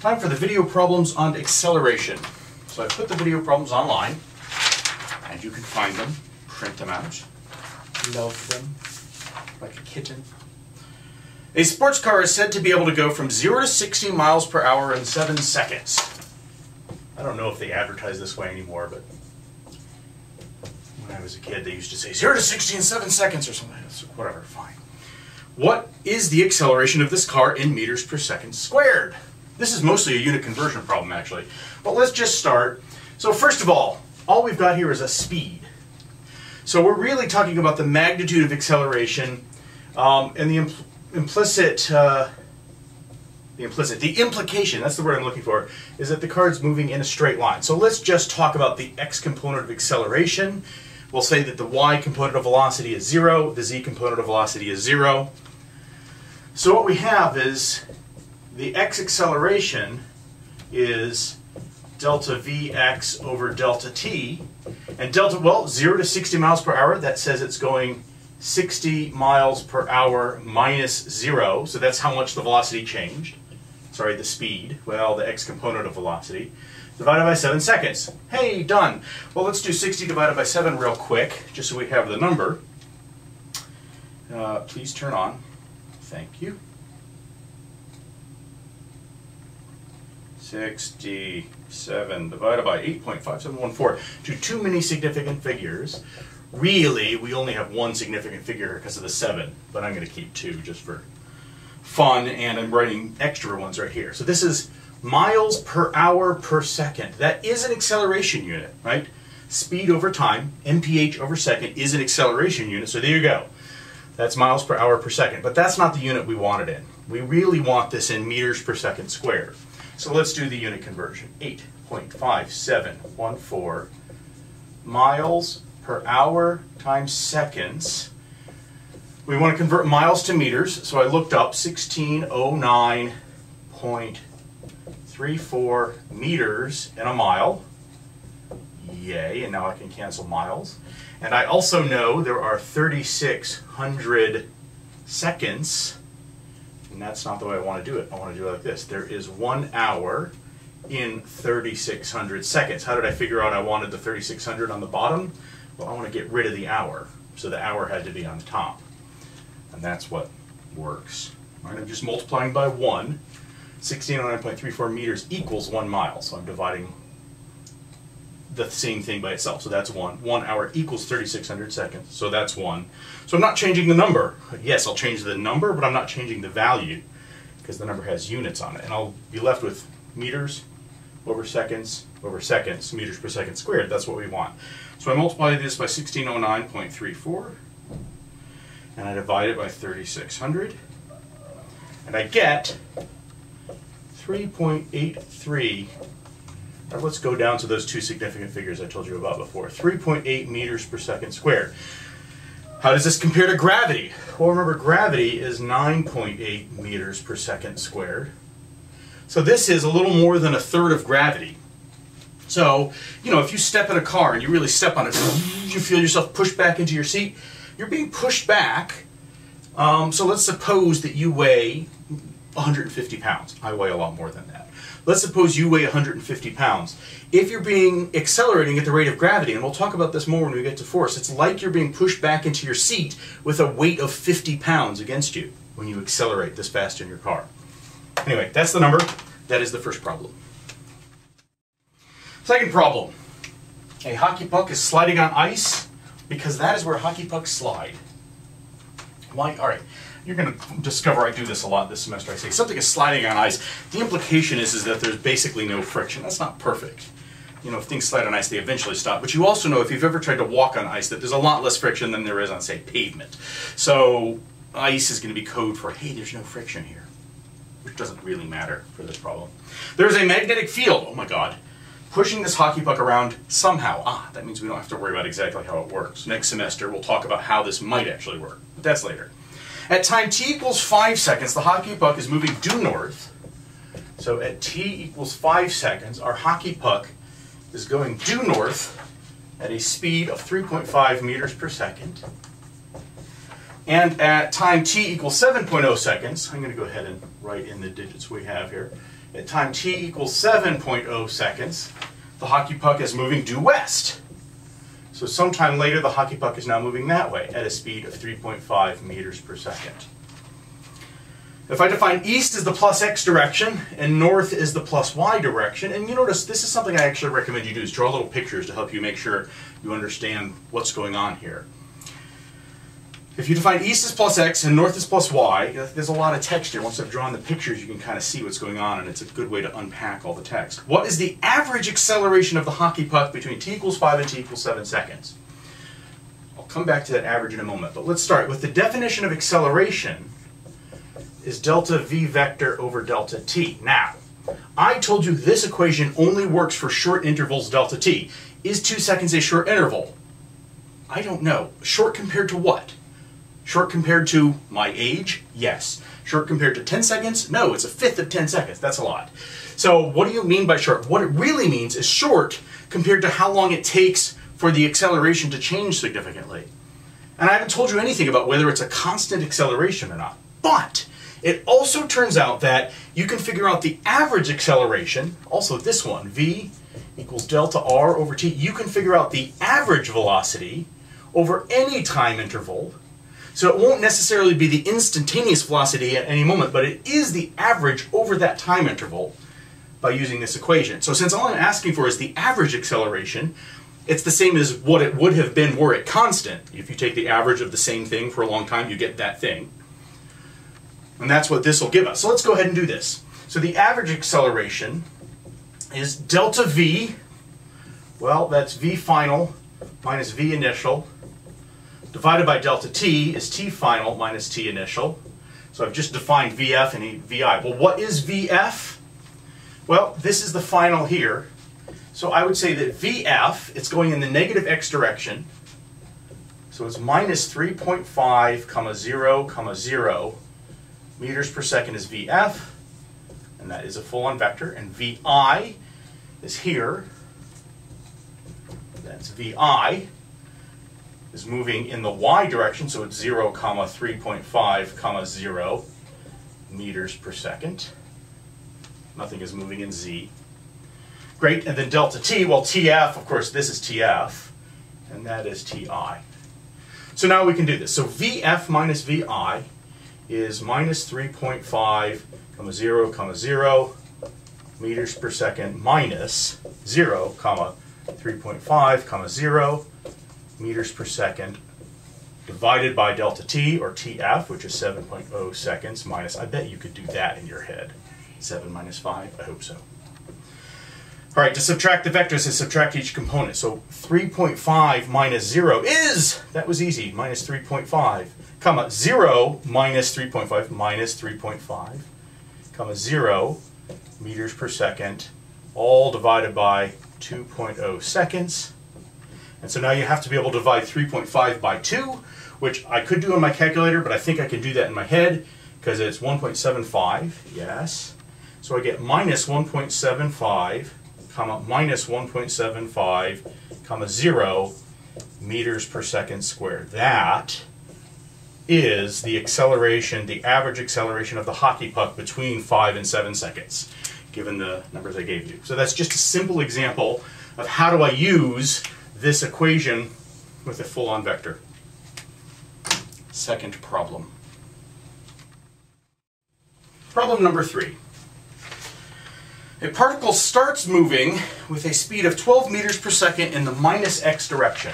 Time for the video problems on acceleration. So I put the video problems online, and you can find them, print them out, love them, like a kitten. A sports car is said to be able to go from 0 to 60 miles per hour in 7 seconds. I don't know if they advertise this way anymore, but when I was a kid, they used to say 0 to 60 in 7 seconds or something. So whatever, fine. What is the acceleration of this car in meters per second squared? This is mostly a unit conversion problem, actually. But let's just start. So first of all, all we've got here is a speed. So we're really talking about the magnitude of acceleration um, and the impl implicit, uh, the implicit, the implication, that's the word I'm looking for, is that the car is moving in a straight line. So let's just talk about the x component of acceleration. We'll say that the y component of velocity is zero, the z component of velocity is zero. So what we have is the x acceleration is delta vx over delta t. And delta, well, 0 to 60 miles per hour, that says it's going 60 miles per hour minus 0. So that's how much the velocity changed. Sorry, the speed. Well, the x component of velocity. Divided by 7 seconds. Hey, done. Well, let's do 60 divided by 7 real quick, just so we have the number. Uh, please turn on. Thank you. 67 divided by 8.5714 to too many significant figures. Really, we only have one significant figure because of the 7, but I'm going to keep two just for fun, and I'm writing extra ones right here. So this is miles per hour per second. That is an acceleration unit, right? Speed over time, mph over second, is an acceleration unit, so there you go. That's miles per hour per second, but that's not the unit we want it in. We really want this in meters per second squared. So let's do the unit conversion. 8.5714 miles per hour times seconds. We want to convert miles to meters, so I looked up 1609.34 meters in a mile. Yay, and now I can cancel miles. And I also know there are 3,600 seconds and that's not the way I want to do it. I want to do it like this. There is one hour in 3,600 seconds. How did I figure out I wanted the 3,600 on the bottom? Well, I want to get rid of the hour. So the hour had to be on the top. And that's what works. Right, I'm just multiplying by 1. 1609.34 meters equals 1 mile. So I'm dividing the same thing by itself. So that's one. One hour equals 3,600 seconds. So that's one. So I'm not changing the number. Yes, I'll change the number, but I'm not changing the value because the number has units on it. And I'll be left with meters over seconds over seconds, meters per second squared. That's what we want. So I multiply this by 1609.34 and I divide it by 3,600 and I get 3.83 let's go down to those two significant figures I told you about before. 3.8 meters per second squared. How does this compare to gravity? Well, remember, gravity is 9.8 meters per second squared. So this is a little more than a third of gravity. So, you know, if you step in a car and you really step on it, you feel yourself pushed back into your seat, you're being pushed back. Um, so let's suppose that you weigh 150 pounds. I weigh a lot more than that. Let's suppose you weigh 150 pounds. If you're being accelerating at the rate of gravity, and we'll talk about this more when we get to force, it's like you're being pushed back into your seat with a weight of 50 pounds against you when you accelerate this fast in your car. Anyway, that's the number. That is the first problem. Second problem. A hockey puck is sliding on ice because that is where hockey pucks slide. Why? All right you're going to discover I do this a lot this semester. I say something is sliding on ice. The implication is, is that there's basically no friction. That's not perfect. You know, if things slide on ice, they eventually stop. But you also know, if you've ever tried to walk on ice, that there's a lot less friction than there is on, say, pavement. So ice is going to be code for, hey, there's no friction here, which doesn't really matter for this problem. There's a magnetic field, oh my god, pushing this hockey puck around somehow. Ah, that means we don't have to worry about exactly how it works. Next semester, we'll talk about how this might actually work, but that's later. At time t equals 5 seconds, the hockey puck is moving due north. So at t equals 5 seconds, our hockey puck is going due north at a speed of 3.5 meters per second. And at time t equals 7.0 seconds, I'm going to go ahead and write in the digits we have here. at time t equals 7.0 seconds, the hockey puck is moving due west. So sometime later, the hockey puck is now moving that way at a speed of 3.5 meters per second. If I define east as the plus x direction and north is the plus y direction, and you notice this is something I actually recommend you do, is draw little pictures to help you make sure you understand what's going on here. If you define east as plus x and north as plus y, there's a lot of text here. Once I've drawn the pictures, you can kind of see what's going on, and it's a good way to unpack all the text. What is the average acceleration of the hockey puck between t equals 5 and t equals 7 seconds? I'll come back to that average in a moment, but let's start with the definition of acceleration is delta v vector over delta t. Now, I told you this equation only works for short intervals delta t. Is two seconds a short interval? I don't know. Short compared to what? Short compared to my age? Yes. Short compared to 10 seconds? No, it's a fifth of 10 seconds. That's a lot. So what do you mean by short? What it really means is short compared to how long it takes for the acceleration to change significantly. And I haven't told you anything about whether it's a constant acceleration or not. But it also turns out that you can figure out the average acceleration, also this one, v equals delta r over t. You can figure out the average velocity over any time interval. So it won't necessarily be the instantaneous velocity at any moment, but it is the average over that time interval by using this equation. So since all I'm asking for is the average acceleration, it's the same as what it would have been were it constant. If you take the average of the same thing for a long time, you get that thing. And that's what this will give us. So let's go ahead and do this. So the average acceleration is delta v, well, that's v final minus v initial, divided by delta t is t final minus t initial. So I've just defined vf and vi. Well, what is vf? Well, this is the final here. So I would say that vf, it's going in the negative x direction. So it's minus 3.5 comma 0 comma 0 meters per second is VF, and that is a full-on vector, and VI is here. That's VI is moving in the y direction, so it's 0, comma 3.5, comma 0 meters per second. Nothing is moving in z. Great, and then delta t, well tf, of course, this is tf, and that is ti. So now we can do this. So vf minus vi is minus 3.5 comma 0 comma 0 meters per second minus 0 comma 3.5 comma 0 meters per second divided by delta t or tf which is 7.0 seconds minus I bet you could do that in your head. 7 minus 5 I hope so. All right to subtract the vectors is subtract each component. So 3.5 minus 0 is that was easy minus 3.5 comma 0 minus 3.5 minus 3.5 comma 0 meters per second all divided by 2.0 seconds and so now you have to be able to divide 3.5 by 2 which I could do on my calculator but I think I can do that in my head because it's 1.75 yes so I get minus 1.75 comma minus 1.75 comma 0 meters per second squared that is the acceleration, the average acceleration of the hockey puck between 5 and 7 seconds, given the numbers I gave you. So that's just a simple example of how do I use this equation with a full-on vector. Second problem. Problem number three. A particle starts moving with a speed of 12 meters per second in the minus x direction.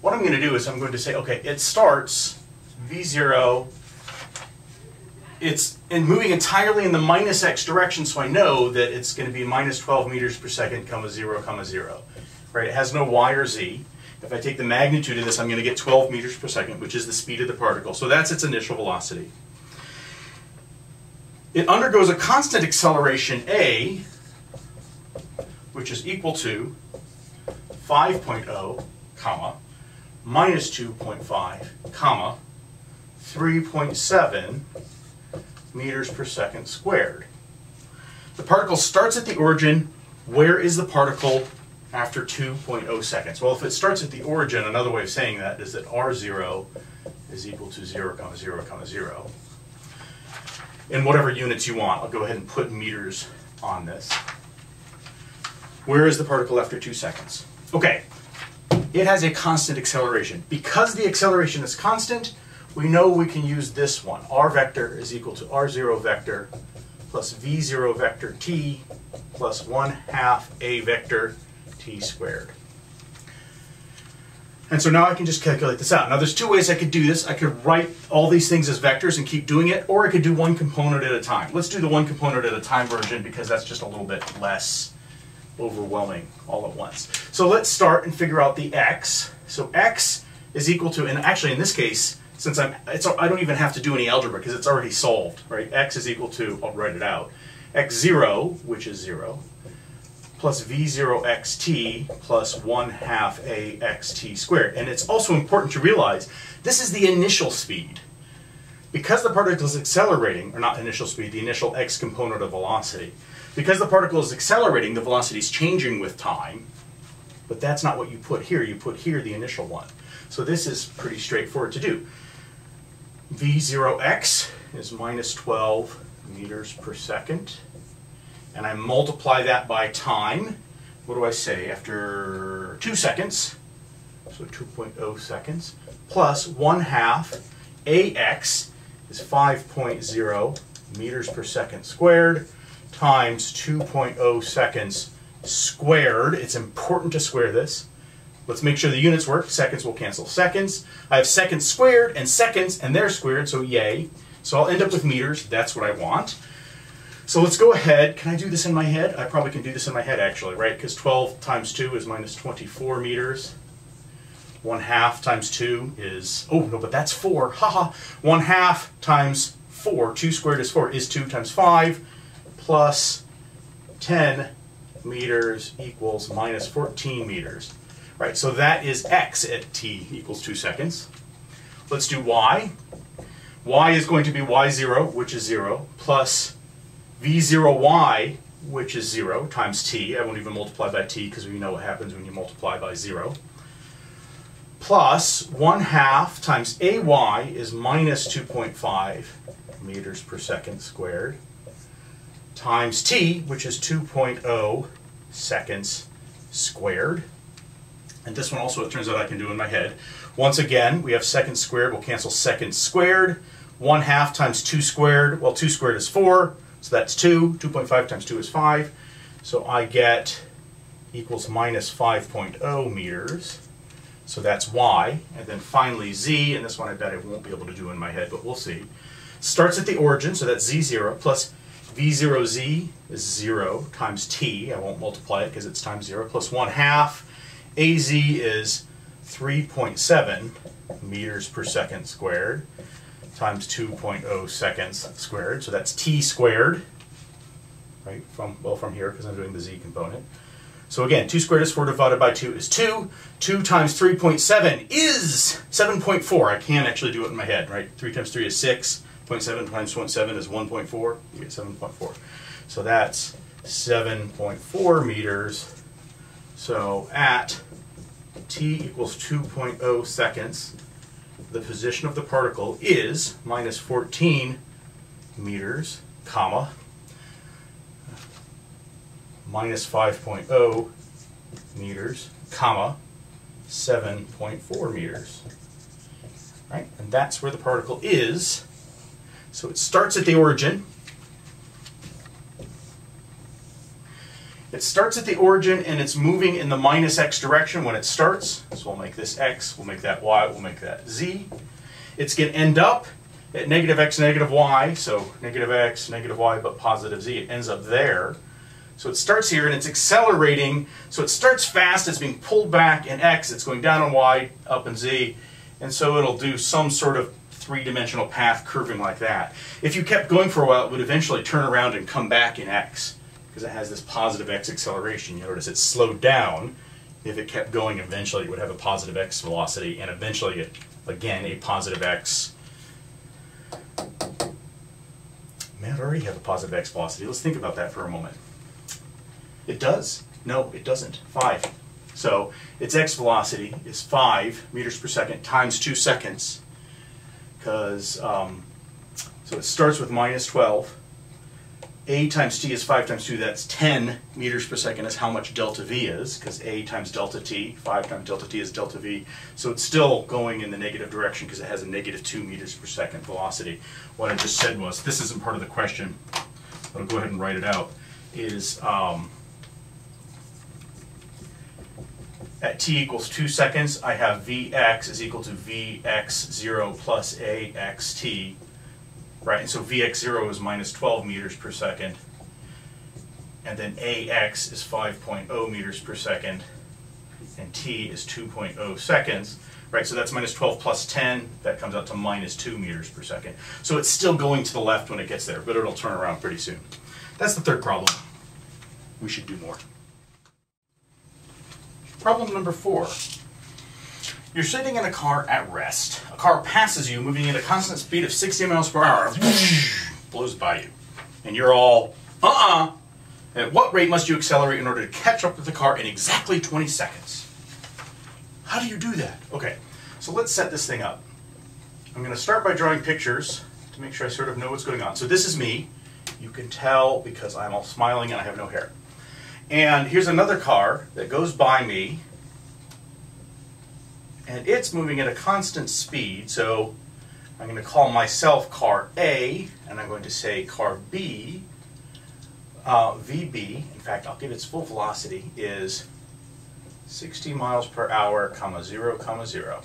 What I'm going to do is I'm going to say, okay, it starts V0, it's in moving entirely in the minus x direction, so I know that it's going to be minus 12 meters per second, comma 0, comma 0. Right? It has no y or z. If I take the magnitude of this, I'm going to get 12 meters per second, which is the speed of the particle. So that's its initial velocity. It undergoes a constant acceleration a, which is equal to 5.0, comma, minus 2.5, comma, 3.7 meters per second squared. The particle starts at the origin. Where is the particle after 2.0 seconds? Well, if it starts at the origin, another way of saying that is that R0 is equal to 0, comma 0, comma 0. In whatever units you want, I'll go ahead and put meters on this. Where is the particle after two seconds? Okay, it has a constant acceleration. Because the acceleration is constant, we know we can use this one. r vector is equal to r0 vector plus v0 vector t plus 1 half a vector squared. And so now I can just calculate this out. Now there's two ways I could do this. I could write all these things as vectors and keep doing it, or I could do one component at a time. Let's do the one component at a time version because that's just a little bit less overwhelming all at once. So let's start and figure out the x. So x is equal to, and actually in this case, since I'm, it's, I don't even have to do any algebra because it's already solved, right? x is equal to, I'll write it out, x0, which is 0, plus v0 xt plus 1 half a xt squared. And it's also important to realize this is the initial speed. Because the particle is accelerating, or not initial speed, the initial x component of velocity, because the particle is accelerating, the velocity is changing with time, but that's not what you put here. You put here the initial one. So this is pretty straightforward to do. V0x is minus 12 meters per second. And I multiply that by time. What do I say? After two seconds, so 2.0 seconds, plus 1 half AX is 5.0 meters per second squared times 2.0 seconds squared. It's important to square this. Let's make sure the units work. Seconds will cancel seconds. I have seconds squared and seconds, and they're squared, so yay. So I'll end up with meters. That's what I want. So let's go ahead. Can I do this in my head? I probably can do this in my head, actually, right? Because 12 times 2 is minus 24 meters. 1 half times 2 is, oh, no, but that's 4. Haha. 1 half times 4, 2 squared is 4, is 2 times 5 plus 10 meters equals minus 14 meters. Right, so that is x at t equals 2 seconds. Let's do y. y is going to be y0, which is 0, plus v0y, which is 0, times t. I won't even multiply by t because we know what happens when you multiply by 0. Plus 1 half times ay is minus 2.5 meters per second squared times t, which is 2.0 seconds squared. And this one also, it turns out I can do in my head. Once again, we have seconds squared. We'll cancel seconds squared. 1 half times 2 squared. Well, 2 squared is 4, so that's 2. 2.5 times 2 is 5. So I get equals minus 5.0 meters. So that's y. And then finally z, and this one I bet I won't be able to do in my head, but we'll see. Starts at the origin, so that's z0, plus V0z is 0 times t. I won't multiply it because it's times 0, plus 1 half. AZ is 3.7 meters per second squared times 2.0 seconds squared. So that's t squared, right, from, well, from here because I'm doing the z component. So again, 2 squared is 4 divided by 2 is 2. 2 times 3.7 is 7.4. I can actually do it in my head, right? 3 times 3 is 6. 0.7 times 0.7 is 1.4. You get 7.4. So that's 7.4 meters. So at t equals 2.0 seconds, the position of the particle is minus 14 meters, comma, minus 5.0 meters, comma, 7.4 meters. Right? And that's where the particle is so it starts at the origin. It starts at the origin and it's moving in the minus x direction when it starts. So we'll make this x, we'll make that y, we'll make that z. It's going to end up at negative x, negative y, so negative x, negative y, but positive z. It ends up there. So it starts here and it's accelerating. So it starts fast, it's being pulled back in x, it's going down in y, up in z. And so it'll do some sort of three-dimensional path curving like that. If you kept going for a while, it would eventually turn around and come back in x, because it has this positive x acceleration. You notice it slowed down. If it kept going, eventually it would have a positive x velocity, and eventually, it, again, a positive x. May it already have a positive x velocity. Let's think about that for a moment. It does. No, it doesn't. 5. So its x velocity is 5 meters per second times 2 seconds because, um, so it starts with minus 12, a times t is 5 times 2, that's 10 meters per second is how much delta v is, because a times delta t, 5 times delta t is delta v. So it's still going in the negative direction because it has a negative 2 meters per second velocity. What I just said was, this isn't part of the question, but I'll go ahead and write it out, is um, at t equals 2 seconds, I have vx is equal to vx0 plus axt right? And so Vx0 is minus 12 meters per second. And then Ax is 5.0 meters per second. And T is 2.0 seconds, right? So that's minus 12 plus 10. That comes out to minus 2 meters per second. So it's still going to the left when it gets there, but it'll turn around pretty soon. That's the third problem. We should do more. Problem number four. You're sitting in a car at rest. A car passes you, moving at a constant speed of 60 miles per hour, blows by you. And you're all, uh-uh. At what rate must you accelerate in order to catch up with the car in exactly 20 seconds? How do you do that? Okay, so let's set this thing up. I'm going to start by drawing pictures to make sure I sort of know what's going on. So this is me. You can tell because I'm all smiling and I have no hair. And here's another car that goes by me and it's moving at a constant speed. So I'm going to call myself car A, and I'm going to say car B, uh, VB, in fact, I'll give its full velocity, is 60 miles per hour, comma 0, comma 0.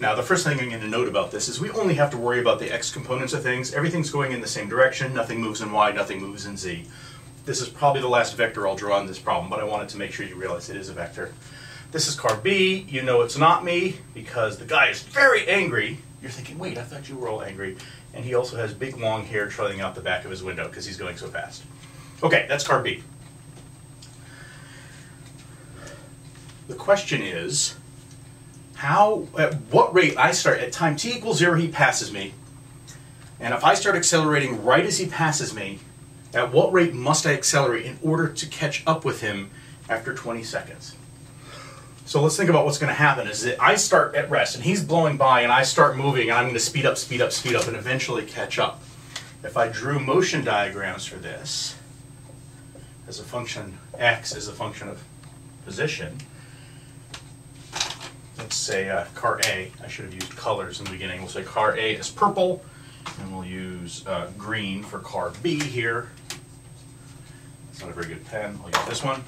Now, the first thing I'm going to note about this is we only have to worry about the x components of things. Everything's going in the same direction. Nothing moves in y, nothing moves in z. This is probably the last vector I'll draw in this problem, but I wanted to make sure you realize it is a vector. This is car B. You know it's not me because the guy is very angry. You're thinking, wait, I thought you were all angry. And he also has big long hair trailing out the back of his window because he's going so fast. Okay, that's car B. The question is, how, at what rate I start, at time t equals zero, he passes me. And if I start accelerating right as he passes me, at what rate must I accelerate in order to catch up with him after 20 seconds? So let's think about what's going to happen is that I start at rest and he's blowing by and I start moving and I'm going to speed up, speed up, speed up and eventually catch up. If I drew motion diagrams for this as a function, x as a function of position, let's say uh, car A, I should have used colors in the beginning, we'll say car A is purple and we'll use uh, green for car B here. It's not a very good pen, I'll use this one.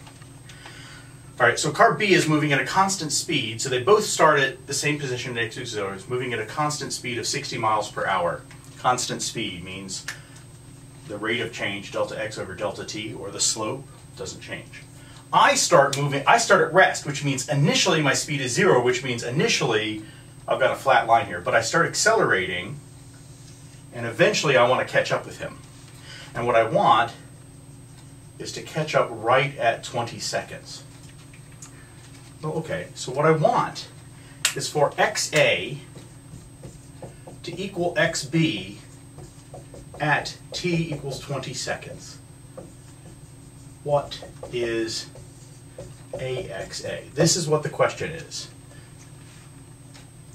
All right, so car B is moving at a constant speed, so they both start at the same position at x moving at a constant speed of 60 miles per hour. Constant speed means the rate of change, delta x over delta t, or the slope, doesn't change. I start moving, I start at rest, which means initially my speed is zero, which means initially I've got a flat line here, but I start accelerating, and eventually I want to catch up with him. And what I want is to catch up right at 20 seconds. Well, okay, so what I want is for XA to equal XB at t equals 20 seconds. What is AXA? This is what the question is.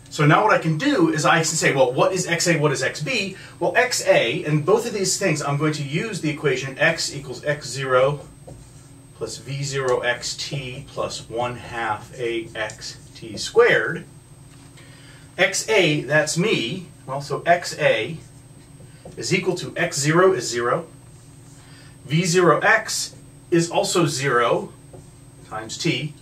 So now what I can do is I can say, well, what is XA, what is XB? Well, XA, and both of these things, I'm going to use the equation x equals x0 plus v0xt plus 1 half axt squared. xa, that's me, well, so xa is equal to x0 is 0, v0x is also 0 times t,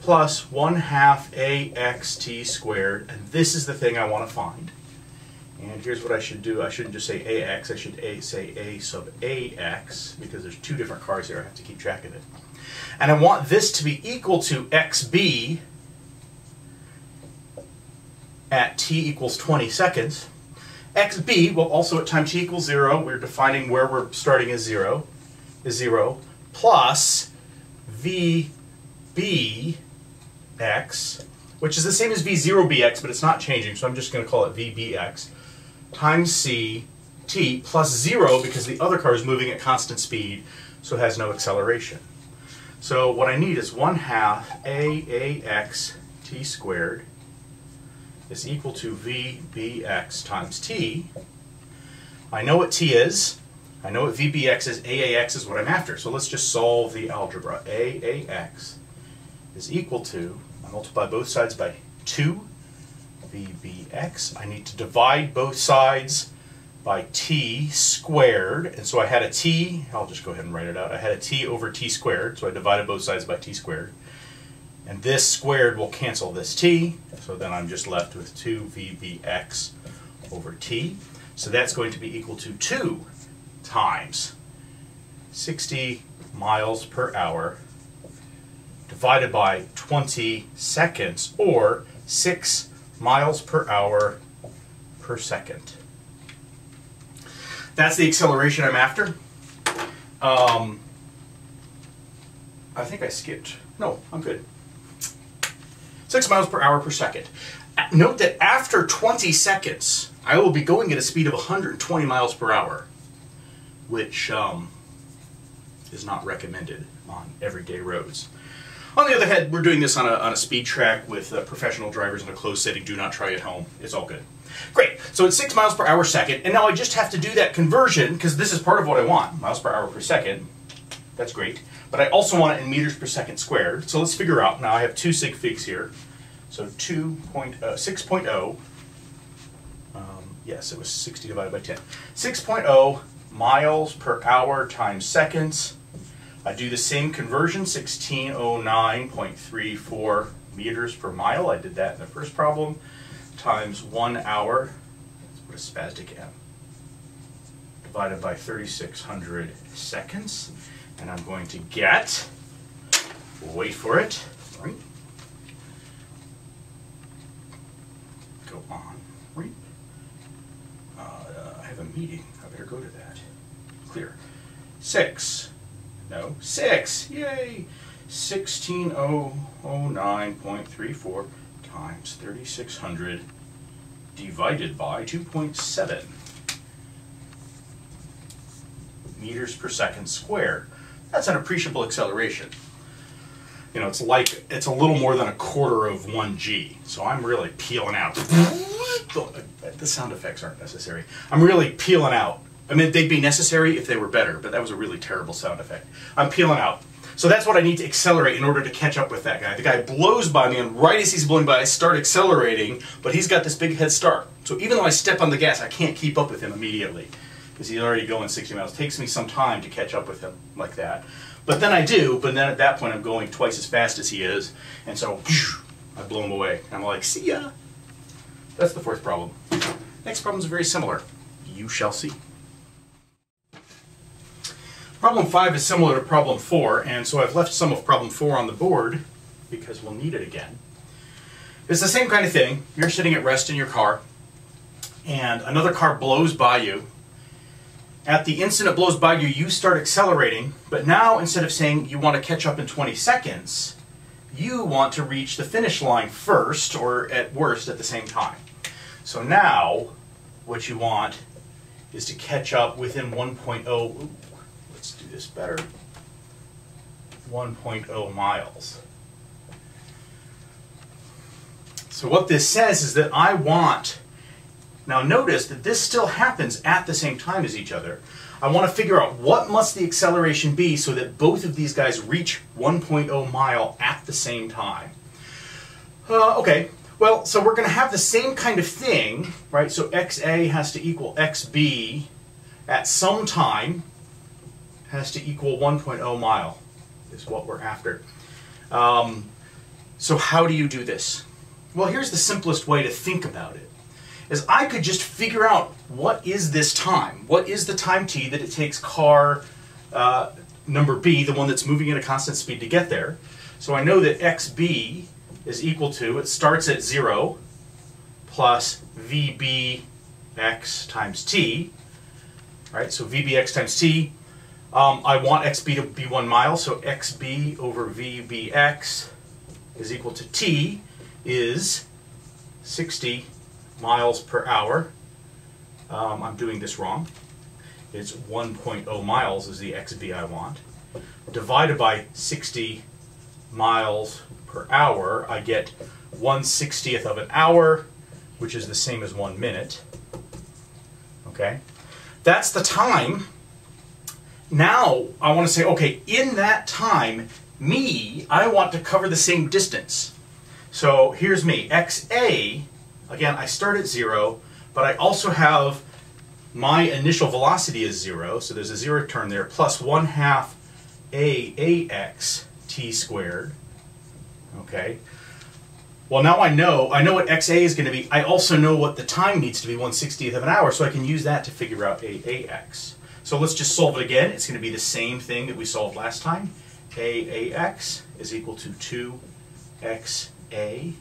plus 1 half axt squared, and this is the thing I want to find. And here's what I should do. I shouldn't just say AX, I should a, say A sub AX, because there's two different cars here. I have to keep track of it. And I want this to be equal to XB at t equals 20 seconds. XB, well, also at time t equals 0, we're defining where we're starting as 0, is 0, plus VBX, which is the same as V0BX, but it's not changing, so I'm just going to call it VBX times c t plus 0 because the other car is moving at constant speed, so it has no acceleration. So what I need is 1 half AAX t squared is equal to VBX times t. I know what t is. I know what VBX is, AAX is what I'm after. So let's just solve the algebra. AAX is equal to, I multiply both sides by 2 VBX. I need to divide both sides by t squared, and so I had a t, I'll just go ahead and write it out, I had a t over t squared, so I divided both sides by t squared. And this squared will cancel this t, so then I'm just left with 2vbx over t. So that's going to be equal to 2 times 60 miles per hour divided by 20 seconds, or 6 miles per hour per second. That's the acceleration I'm after. Um, I think I skipped. No, I'm good. 6 miles per hour per second. Note that after 20 seconds, I will be going at a speed of 120 miles per hour, which um, is not recommended on everyday roads. On the other hand, we're doing this on a, on a speed track with uh, professional drivers in a closed setting. Do not try at home. It's all good. Great. So it's 6 miles per hour second, and now I just have to do that conversion, because this is part of what I want, miles per hour per second. That's great. But I also want it in meters per second squared. So let's figure out. Now I have two sig figs here. So 2.0, 6.0, um, yes, it was 60 divided by 10. 6.0 miles per hour times seconds. I do the same conversion, 1609.34 meters per mile. I did that in the first problem, times one hour. Let's put a spastic M. Divided by 3600 seconds. And I'm going to get, wait for it? Go on? Uh, I have a meeting, I better go to that. Clear. Six, no, six, yay! 16009.34 times 3600 divided by 2.7 meters per second squared that's an appreciable acceleration. You know, it's like, it's a little more than a quarter of 1G. So I'm really peeling out. the sound effects aren't necessary. I'm really peeling out. I mean, they'd be necessary if they were better, but that was a really terrible sound effect. I'm peeling out. So that's what I need to accelerate in order to catch up with that guy. The guy blows by me, and right as he's blowing by, I start accelerating, but he's got this big head start. So even though I step on the gas, I can't keep up with him immediately because he's already going 60 miles. It takes me some time to catch up with him like that. But then I do, but then at that point I'm going twice as fast as he is, and so I blow him away. I'm like, see ya. That's the fourth problem. Next problem is very similar. You shall see. Problem five is similar to problem four, and so I've left some of problem four on the board because we'll need it again. It's the same kind of thing. You're sitting at rest in your car, and another car blows by you, at the instant it blows by you, you start accelerating, but now instead of saying you want to catch up in 20 seconds, you want to reach the finish line first, or at worst at the same time. So now, what you want is to catch up within 1.0, let's do this better, 1.0 miles. So what this says is that I want now notice that this still happens at the same time as each other. I want to figure out what must the acceleration be so that both of these guys reach 1.0 mile at the same time. Uh, okay, well, so we're going to have the same kind of thing, right? So XA has to equal XB at some time has to equal 1.0 mile is what we're after. Um, so how do you do this? Well, here's the simplest way to think about it is I could just figure out what is this time? What is the time t that it takes car uh, number b, the one that's moving at a constant speed to get there. So I know that xb is equal to, it starts at 0 plus vbx times t. Right, so vbx times t. Um, I want xb to be 1 mile, so xb over vbx is equal to t is 60 miles per hour. Um, I'm doing this wrong. It's 1.0 miles is the XB I want. Divided by 60 miles per hour, I get 1 60th of an hour, which is the same as one minute. Okay? That's the time now I want to say, okay, in that time, me, I want to cover the same distance. So here's me, XA, again, I start at zero, but I also have my initial velocity is zero, so there's a zero term there, plus one half AAX t squared, okay? Well, now I know, I know what XA is going to be. I also know what the time needs to be, 1 60th of an hour, so I can use that to figure out AAX. So let's just solve it again. It's going to be the same thing that we solved last time. AAX is equal to 2XA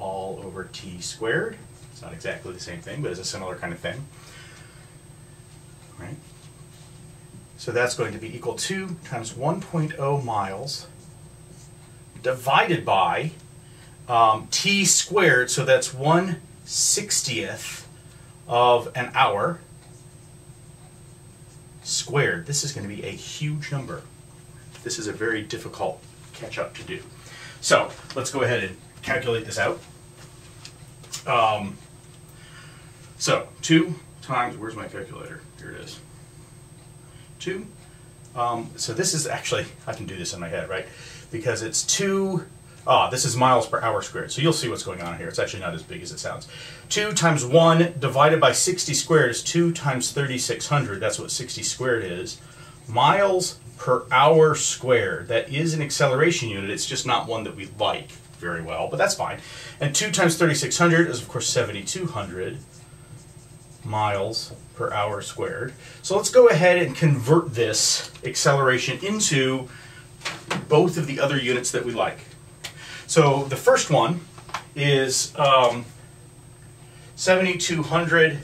all over t squared. It's not exactly the same thing, but it's a similar kind of thing. Right? So that's going to be equal to times 1.0 miles divided by um, t squared, so that's 1 60th of an hour squared. This is going to be a huge number. This is a very difficult catch up to do. So let's go ahead and calculate this out. Um, so 2 times, where's my calculator? Here it is. 2. Um, so this is actually, I can do this in my head, right? Because it's 2 Ah, this is miles per hour squared. So you'll see what's going on here. It's actually not as big as it sounds. 2 times 1 divided by 60 squared is 2 times 3600. That's what 60 squared is. Miles per hour squared. That is an acceleration unit. It's just not one that we like very well, but that's fine. And 2 times 3600 is, of course, 7200 miles per hour squared. So let's go ahead and convert this acceleration into both of the other units that we like. So the first one is um, 7,200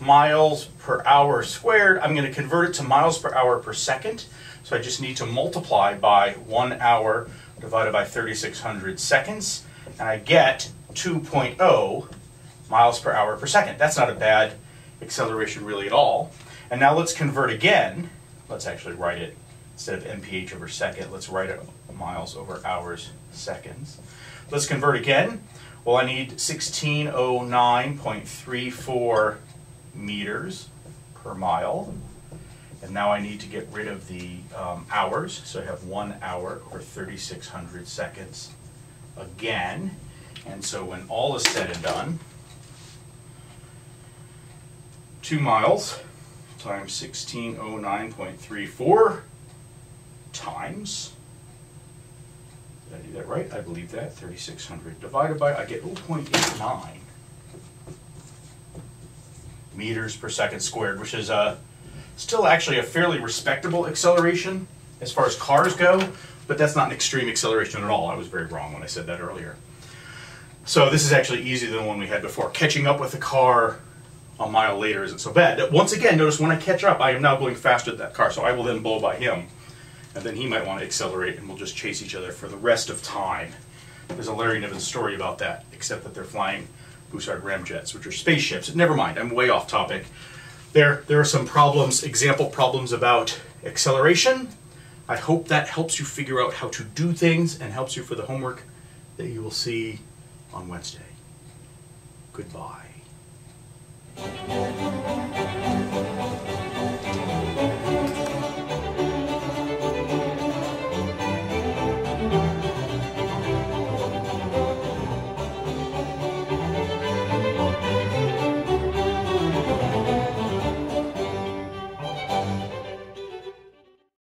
miles per hour squared. I'm going to convert it to miles per hour per second. So I just need to multiply by one hour divided by 3,600 seconds. And I get 2.0 miles per hour per second. That's not a bad acceleration really at all. And now let's convert again. Let's actually write it instead of mph over second. Let's write it miles over hours seconds. Let's convert again. Well, I need 1609.34 meters per mile. And now I need to get rid of the um, hours. So I have one hour over 3,600 seconds again. And so when all is said and done, two miles times 1609.34 times did I do that right? I believe that. 3,600 divided by, I get 0.89 meters per second squared, which is uh, still actually a fairly respectable acceleration as far as cars go, but that's not an extreme acceleration at all. I was very wrong when I said that earlier. So this is actually easier than the one we had before. Catching up with the car a mile later isn't so bad. Once again, notice when I catch up, I am now going faster than that car, so I will then blow by him and then he might want to accelerate, and we'll just chase each other for the rest of time. There's a Larry Niven story about that, except that they're flying Bussard ramjets, which are spaceships. Never mind, I'm way off topic. There, there are some problems, example problems about acceleration. I hope that helps you figure out how to do things and helps you for the homework that you will see on Wednesday. Goodbye.